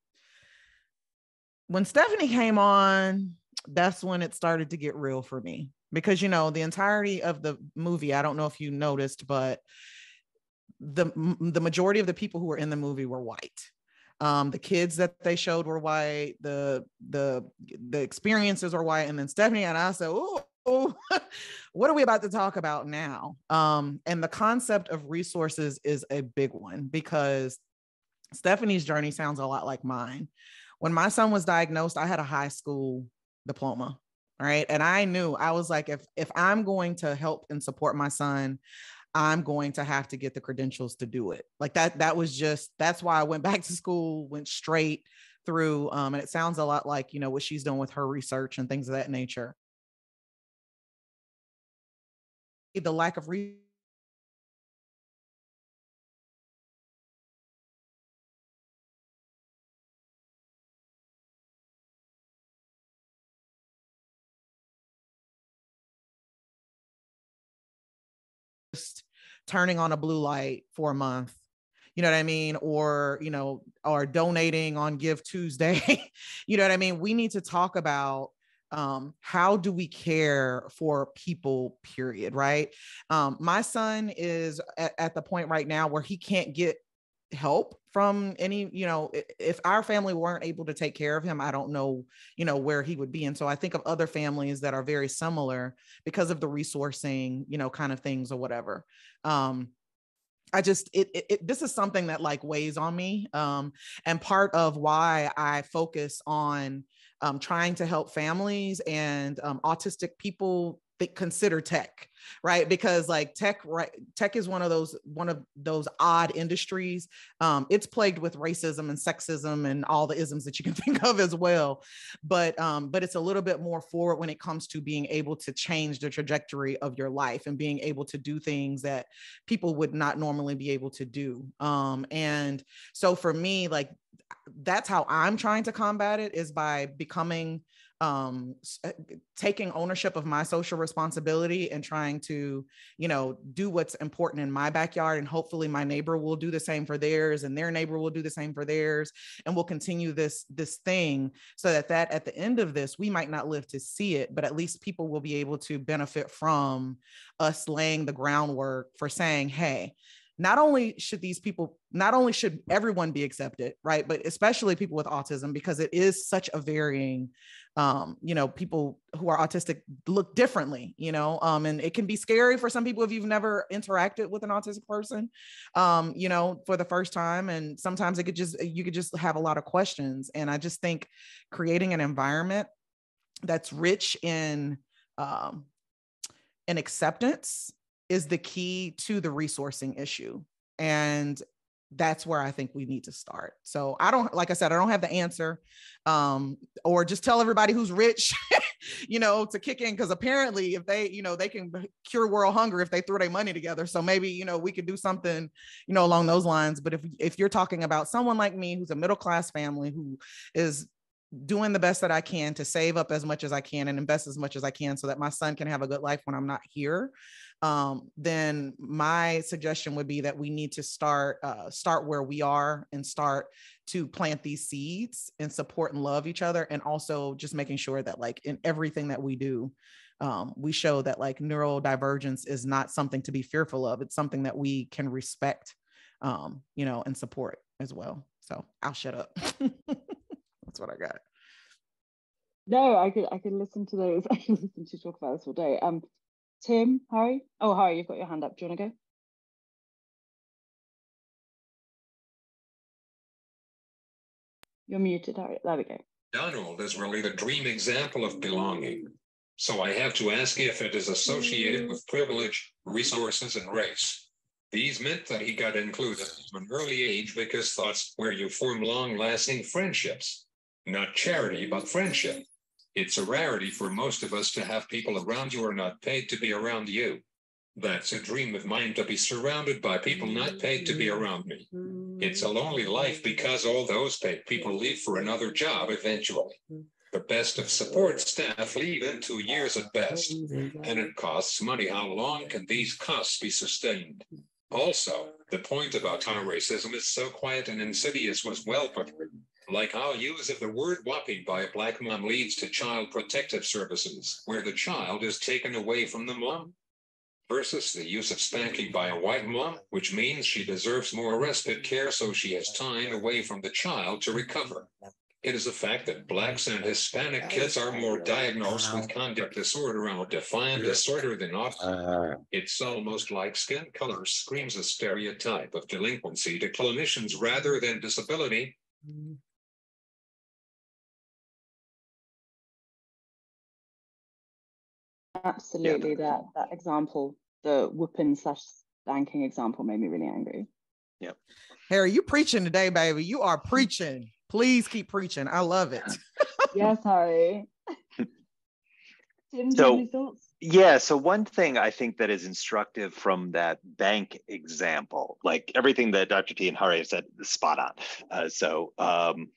when Stephanie came on, that's when it started to get real for me because you know the entirety of the movie. I don't know if you noticed, but the the majority of the people who were in the movie were white um, the kids that they showed were white. The the the experiences were white. And then Stephanie and I said, "Oh, what are we about to talk about now?" Um, and the concept of resources is a big one because Stephanie's journey sounds a lot like mine. When my son was diagnosed, I had a high school diploma, right? And I knew I was like, if if I'm going to help and support my son, I'm going to have to get the credentials to do it. Like that, that was just, that's why I went back to school, went straight through. Um, and it sounds a lot like, you know, what she's doing with her research and things of that nature. The lack of turning on a blue light for a month you know what i mean? Or you know or donating on give tuesday you know what i mean? We need to talk about um, how do we care for people period right? Um, my son is at, at the point right now where he can't get help from any you know if our family weren't able to take care of him i don't know you know where he would be. And so i think of other families that are very similar because of the resourcing you know kind of things or whatever. Um I just it, it, it, this is something that like weighs on me um and part of why I focus on um trying to help families and um autistic people consider tech right? Because like tech right tech is one of those one of those odd industries. Um it's plagued with racism and sexism and all the isms that you can think of as well. But um but it's a little bit more forward when it comes to being able to change the trajectory of your life and being able to do things that people would not normally be able to do. Um and so for me like that's how i'm trying to combat it is by becoming um, uh, taking ownership of my social responsibility and trying to, you know, do what's important in my backyard. And hopefully my neighbor will do the same for theirs and their neighbor will do the same for theirs. And we'll continue this, this thing so that that at the end of this, we might not live to see it, but at least people will be able to benefit from us laying the groundwork for saying, hey, not only should these people not only should everyone be accepted right? But especially people with autism because it is such a varying um you know people who are autistic look differently you know? Um and it can be scary for some people if you've never interacted with an autistic person um you know for the first time. And sometimes it could just you could just have a lot of questions. And i just think creating an environment that's rich in um in acceptance is the key to the resourcing issue. And that's where I think we need to start. So I don't, like I said, I don't have the answer, um, or just tell everybody who's rich, you know, to kick in. Because apparently, if they, you know, they can cure world hunger if they throw their money together. So maybe, you know, we could do something, you know, along those lines. But if if you're talking about someone like me who's a middle class family who is doing the best that I can to save up as much as I can and invest as much as I can so that my son can have a good life when I'm not here um, then my suggestion would be that we need to start uh, start where we are and start to plant these seeds and support and love each other, and also just making sure that like in everything that we do, um, we show that like neurodivergence is not something to be fearful of. It's something that we can respect, um, you know, and support as well. So I'll shut up. That's what I got. No, I could I could listen to those. I can listen to talk about this all day. Um, Tim, Hari? Oh, Hari, you've got your hand up. Do you want to go? You're muted, Hari. There we go. Donald is really the dream example of belonging. So I have to ask if it is associated with privilege, resources, and race. These meant that he got included from an early age because thoughts where you form long lasting friendships. Not charity, but friendship. It's a rarity for most of us to have people around you are not paid to be around you. That's a dream of mine to be surrounded by people not paid to be around me. It's a lonely life because all those paid people leave for another job eventually. The best of support staff leave in two years at best, and it costs money. How long can these costs be sustained? Also, the point about how racism is so quiet and insidious was well put like our use of the word whopping by a black mom leads to child protective services, where the child is taken away from the mom, versus the use of spanking by a white mom, which means she deserves more respite care so she has time away from the child to recover. It is a fact that blacks and Hispanic kids are more diagnosed with conduct disorder or defiant disorder than. Uh. It's almost like skin color screams a stereotype of delinquency to clinicians rather than disability. Absolutely, yeah. that that example, the whooping slash spanking example, made me really angry. Yep. Hari, you preaching today, baby. You are preaching. Please keep preaching. I love it. yes, Hari. So, yeah, so one thing I think that is instructive from that bank example, like everything that Dr. T and Hari have said, spot on. Uh, so um,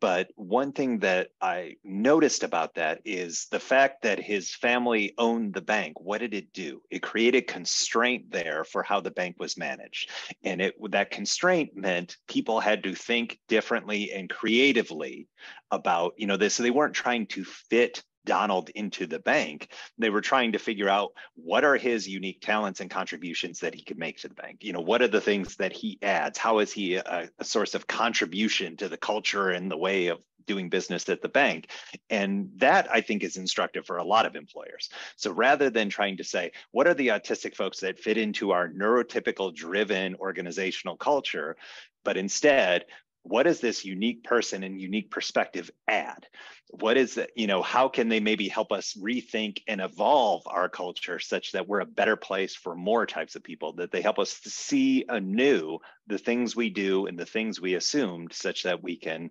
but one thing that I noticed about that is the fact that his family owned the bank. What did it do? It created constraint there for how the bank was managed. And it that constraint meant people had to think differently and creatively about, you know, this. So they weren't trying to fit Donald into the bank. They were trying to figure out what are his unique talents and contributions that he could make to the bank. You know, what are the things that he adds? How is he a, a source of contribution to the culture and the way of doing business at the bank. And that I think is instructive for a lot of employers. So rather than trying to say, what are the autistic folks that fit into our neurotypical driven organizational culture, but instead, what does this unique person and unique perspective add? What is it you know how can they maybe help us rethink and evolve our culture such that we're a better place for more types of people that they help us to see anew the things we do and the things we assumed such that we can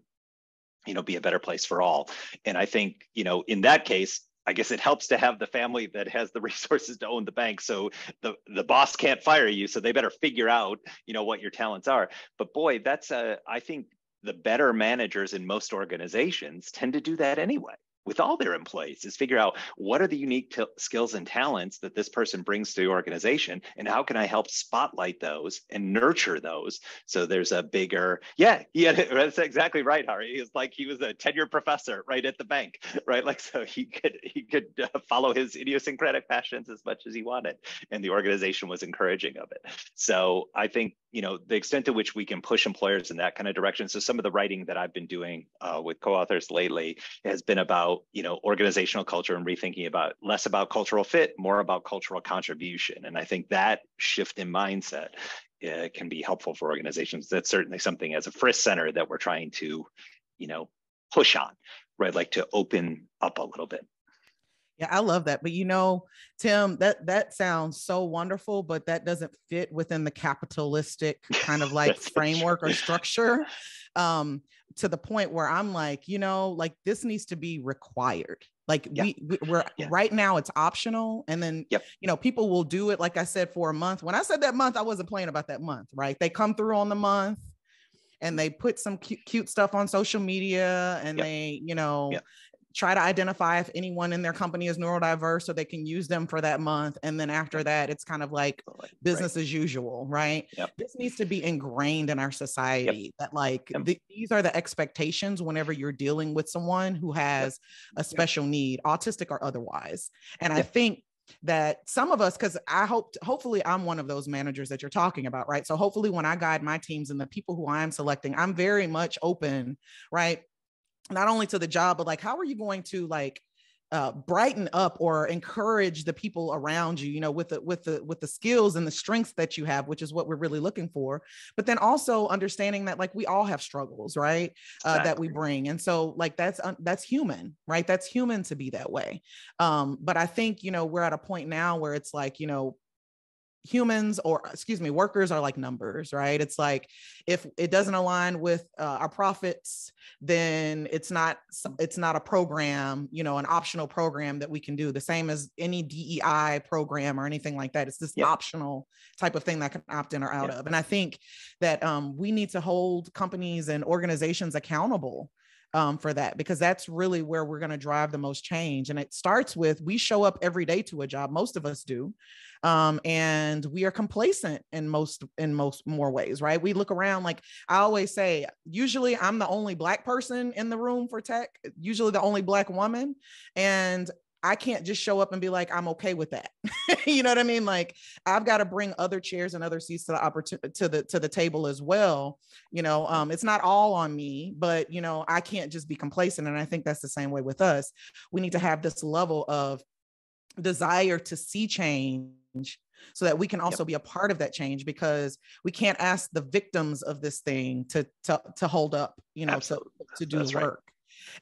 you know be a better place for all? And i think you know in that case I guess it helps to have the family that has the resources to own the bank. So the, the boss can't fire you. So they better figure out, you know, what your talents are. But boy, that's a, I think the better managers in most organizations tend to do that anyway with all their employees is figure out what are the unique t- skills and talents that this person brings to the organization and how can i help spotlight those and nurture those so there's a bigger yeah yeah that's exactly right Hari. he's like he was a tenured professor right at the bank right like so he could he could uh, follow his idiosyncratic passions as much as he wanted and the organization was encouraging of it so i think you know the extent to which we can push employers in that kind of direction so some of the writing that i've been doing uh, with co-authors lately has been about you know organizational culture and rethinking about less about cultural fit more about cultural contribution. And i think that shift in mindset uh, can be helpful for organizations. That's certainly something as a frist center that we're trying to you know push on right? Like to open up a little bit yeah, I love that. But you know, Tim, that that sounds so wonderful, but that doesn't fit within the capitalistic kind of like framework or structure. Um, to the point where I'm like, you know, like this needs to be required. Like yeah. we, we are yeah. right now it's optional, and then yep. you know people will do it. Like I said, for a month. When I said that month, I wasn't playing about that month, right? They come through on the month and they put some cute, cute stuff on social media and yep. they you know yep try to identify if anyone in their company is neurodiverse so they can use them for that month. And then after that, it's kind of like business right. as usual, right? Yep. This needs to be ingrained in our society yep. that like yep. the, these are the expectations whenever you're dealing with someone who has a special need, autistic or otherwise. And I think that some of us because i hope hopefully i'm one of those managers that you're talking about right so hopefully when i guide my teams and the people who i'm selecting i'm very much open right not only to the job, but like, how are you going to like uh, brighten up or encourage the people around you you know with the with the with the skills and the strengths that you have which is what we're really looking for but then also understanding that like we all have struggles right uh, exactly. that we bring and so like that's uh, that's human right that's human to be that way um but i think you know we're at a point now where it's like you know humans or excuse me workers are like numbers right it's like if it doesn't align with uh, our profits then it's not it's not a program you know an optional program that we can do the same as any dei program or anything like that it's this yep. optional type of thing that can opt in or out yep. of and i think that um, we need to hold companies and organizations accountable um, for that because that's really where we're going to drive the most change. And it starts with we show up every day to a job. Most of us do um, and we are complacent in most in most more ways right we look around like i always say usually i'm the only black person in the room for tech usually the only black woman and I can't just show up and be like, I'm okay with that. you know what I mean? Like I've got to bring other chairs and other seats to the opportunity to the to the table as well. You know, um, it's not all on me, but you know, I can't just be complacent. And I think that's the same way with us. We need to have this level of desire to see change so that we can also yep. be a part of that change because we can't ask the victims of this thing to to, to hold up you know to, to do That's the work.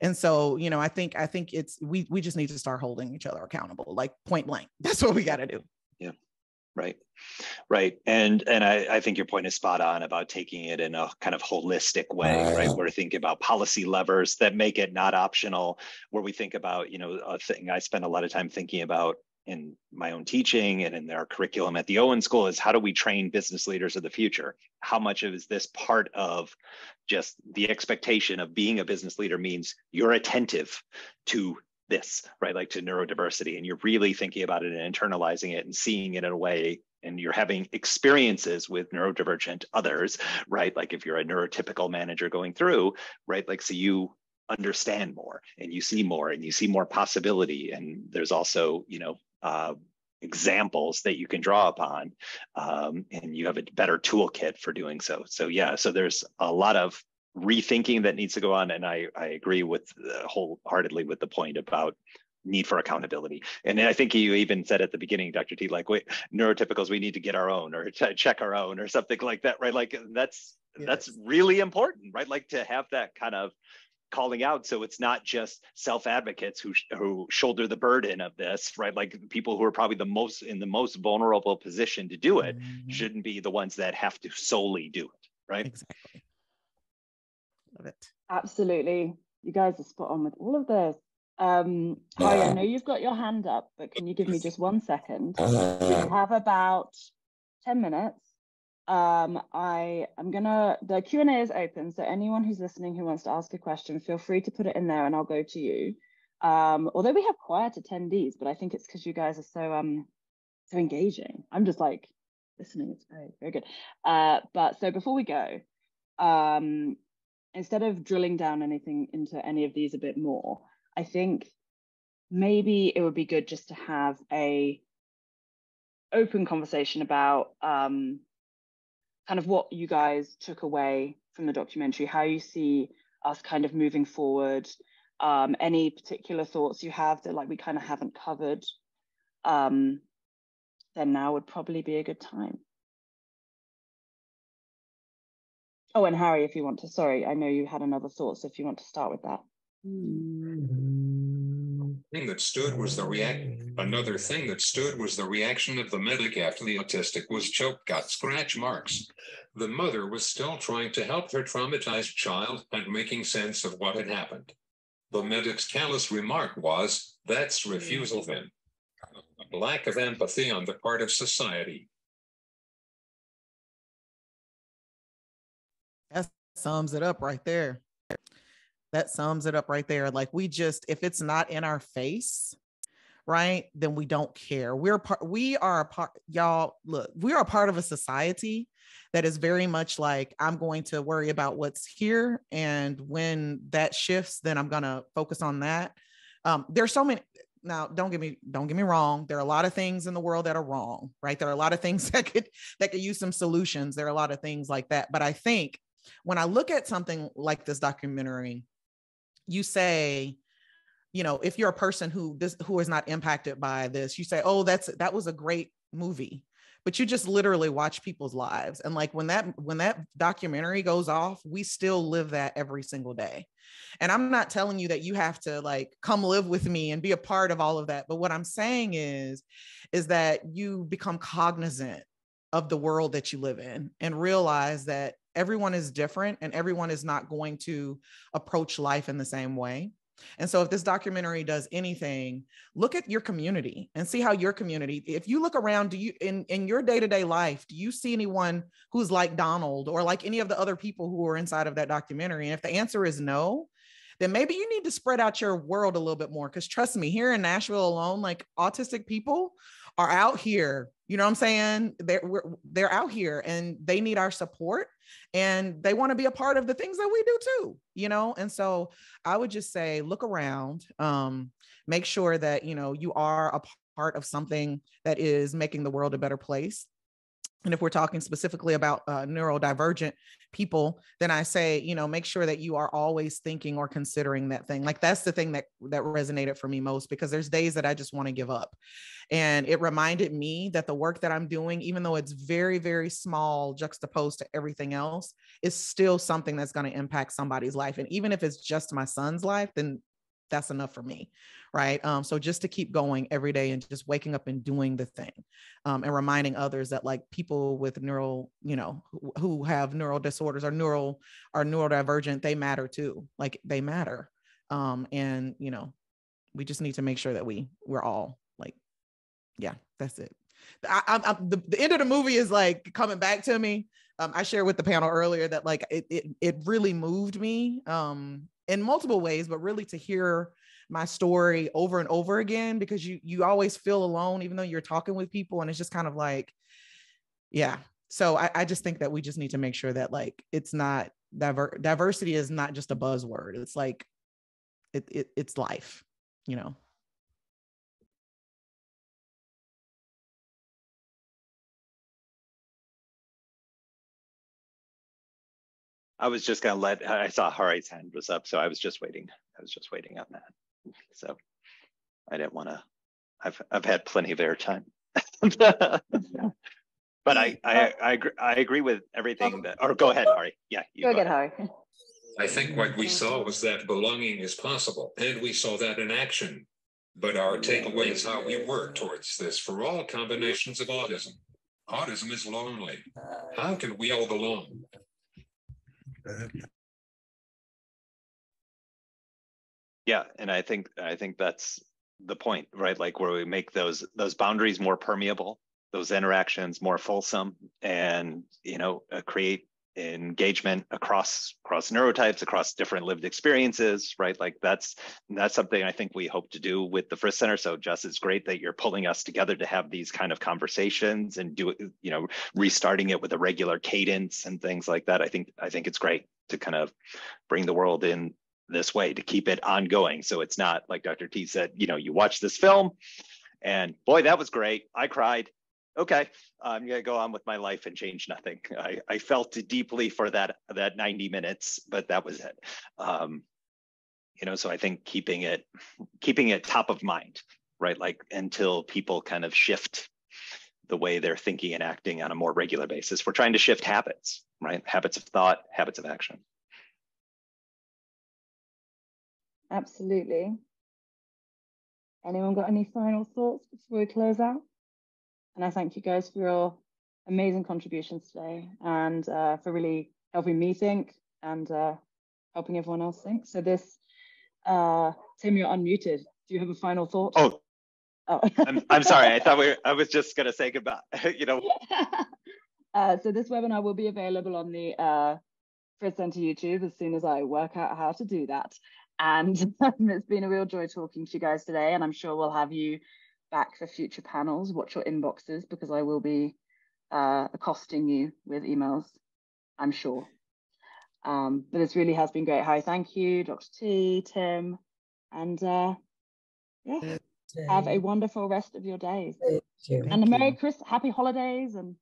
And so you know i think i think it's we we just need to start holding each other accountable like point blank. That's what we got to do. Yeah right right. And and I, I think your point is spot on about taking it in a kind of holistic way right. We're thinking about policy levers that make it not optional where we think about you know a thing i spend a lot of time thinking about in my own teaching and in our curriculum at the Owen School is how do we train business leaders of the future? How much of is this part of just the expectation of being a business leader means you're attentive to this, right? Like to neurodiversity, and you're really thinking about it and internalizing it and seeing it in a way and you're having experiences with neurodivergent others, right? Like if you're a neurotypical manager going through, right? Like so you understand more and you see more and you see more possibility and there's also you know uh, examples that you can draw upon um, and you have a better toolkit for doing so. So yeah so there's a lot of rethinking that needs to go on and i i agree with uh, wholeheartedly with the point about need for accountability. And i think you even said at the beginning dr t like wait neurotypicals we need to get our own or check our own or something like that right? Like that's yes. that's really important right? Like to have that kind of calling out. So it's not just self advocates who who shoulder the burden of this right? Like people who are probably the most in the most vulnerable position to do it mm-hmm. shouldn't be the ones that have to solely do it right? Exactly. Love it. Absolutely. You guys are spot on with all of this. Um yeah. I know you've got your hand up but can you give me just one second? We have about 10 minutes um, I am gonna the Q and A is open, so anyone who's listening who wants to ask a question, feel free to put it in there, and I'll go to you. Um, although we have quiet attendees, but I think it's because you guys are so um so engaging. I'm just like listening. It's very very good. Uh, but so before we go, um, instead of drilling down anything into any of these a bit more, I think maybe it would be good just to have a open conversation about um, kind of what you guys took away from the documentary, how you see us kind of moving forward, um, any particular thoughts you have that like we kind of haven't covered, um, then now would probably be a good time. Oh, and Hari, if you want to, sorry, I know you had another thought, so if you want to start with that. Thing that stood was the react. Another thing that stood was the reaction of the medic after the autistic was choked, got scratch marks. The mother was still trying to help her traumatized child and making sense of what had happened. The medic's callous remark was, "That's refusal then." A lack of empathy on the part of society. That sums it up right there. That sums it up right there. Like we just, if it's not in our face, right, then we don't care. We're part, we are a part, y'all, look, we are a part of a society that is very much like, I'm going to worry about what's here. And when that shifts, then I'm gonna focus on that. Um, there's so many, now don't get me don't get me wrong there are a lot of things in the world that are wrong right there are a lot of things that could that could use some solutions there are a lot of things like that but i think when i look at something like this documentary you say you know if you're a person who this who is not impacted by this you say oh that's that was a great movie. But you just literally watch people's lives. And like when that when that documentary goes off we still live that every single day. And i'm not telling you that you have to like come live with me and be a part of all of that. But what i'm saying is is that you become cognizant of the world that you live in and realize that everyone is different and everyone is not going to approach life in the same way and so if this documentary does anything, look at your community and see how your community, if you look around, do you in, in your day-to-day life, do you see anyone who's like Donald or like any of the other people who are inside of that documentary? And if the answer is no, then maybe you need to spread out your world a little bit more. Cause trust me, here in Nashville alone, like autistic people are out here. You know what I'm saying? They're they're out here and they need our support and they want to be a part of the things that we do too, you know? And so I would just say look around, um, make sure that you know you are a part of something that is making the world a better place and if we're talking specifically about uh, neurodivergent people then i say you know make sure that you are always thinking or considering that thing. Like that's the thing that that resonated for me most because there's days that i just want to give up. And it reminded me that the work that i'm doing even though it's very very small juxtaposed to everything else is still something that's going to impact somebody's life. And even if it's just my son's life then that's enough for me right? Um, so just to keep going every day and just waking up and doing the thing um, and reminding others that like people with neural you know who, have neural disorders or neural are neurodivergent they matter too like they matter. Um, and you know we just need to make sure that we we're all like yeah that's it. I, I, I the, the end of the movie is like coming back to me. Um, I shared with the panel earlier that like it, it, it really moved me um, in multiple ways, but really to hear my story over and over again because you you always feel alone, even though you're talking with people, and it's just kind of like, yeah. So I, I just think that we just need to make sure that like it's not diver- diversity is not just a buzzword. It's like it, it it's life, you know. I was just gonna let, I saw Hari's hand was up, so I was just waiting. I was just waiting on that. So I didn't wanna, I've, I've had plenty of airtime. But I, I, I agree, I agree with everything that, or go ahead, Hari. Yeah. you Go ahead, Hari. I think what we saw was that belonging is possible, and we saw that in action. But our takeaway is how we work towards this for all combinations of autism. Autism is lonely. How can we all belong? Yeah, and I think I think that's the point, right? Like where we make those those boundaries more permeable, those interactions more fulsome, and you know, uh, create engagement across across neurotypes across different lived experiences right? Like that's that's something i think we hope to do with the frist center. So just it's great that you're pulling us together to have these kind of conversations and do you know restarting it with a regular cadence and things like that. I think i think it's great to kind of bring the world in this way to keep it ongoing. So it's not like dr t said you know you watch this film and boy that was great. I cried okay, I'm gonna go on with my life and change nothing. I, I felt it deeply for that that 90 minutes, but that was it. Um, you know, so I think keeping it keeping it top of mind, right? Like until people kind of shift the way they're thinking and acting on a more regular basis. We're trying to shift habits, right? Habits of thought, habits of action. Absolutely. Anyone got any final thoughts before we close out? And I thank you guys for your amazing contributions today and uh, for really helping me think and uh, helping everyone else think. So this, uh, Tim, you're unmuted. Do you have a final thought? Oh, oh. I'm, I'm sorry. I thought we were, I was just going to say goodbye, you know. uh, so this webinar will be available on the uh, Center YouTube as soon as I work out how to do that. And it's been a real joy talking to you guys today. And I'm sure we'll have you back for future panels, watch your inboxes because I will be uh, accosting you with emails, I'm sure. Um, but this really has been great. Hi, thank you, Dr. T, Tim, and uh, yeah, have a wonderful rest of your days. And a Merry Christmas, Happy Holidays, and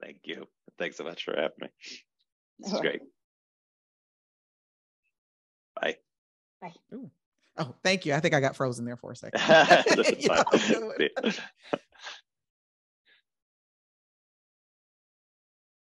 thank you. Thanks so much for having me. This is great. Bye. Bye. Ooh. Oh, thank you. I think I got frozen there for a second.